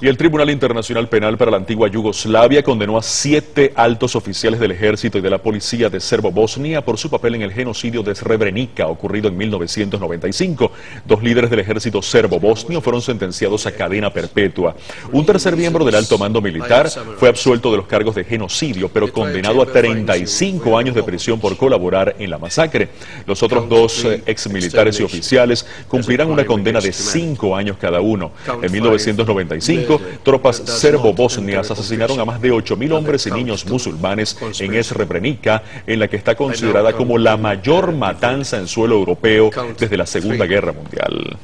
Y el Tribunal Internacional Penal para la antigua Yugoslavia condenó a siete altos oficiales del ejército y de la policía de Serbo-Bosnia por su papel en el genocidio de Srebrenica ocurrido en 1995. Dos líderes del ejército serbo-bosnio fueron sentenciados a cadena perpetua. Un tercer miembro del alto mando militar fue absuelto de los cargos de genocidio, pero condenado a 35 años de prisión por colaborar en la masacre. Los otros dos eh, exmilitares y oficiales cumplirán una condena de cinco años cada uno. En 1995 tropas serbo-bosnias asesinaron a más de 8.000 hombres y niños musulmanes en Srebrenica, en la que está considerada como la mayor matanza en suelo europeo desde la Segunda Guerra Mundial.